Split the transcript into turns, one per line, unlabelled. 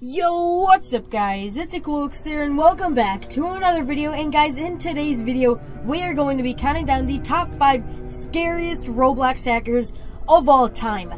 Yo, what's up guys? It's Equillex here and welcome back to another video and guys, in today's video, we are going to be counting down the top 5 scariest Roblox hackers of all time.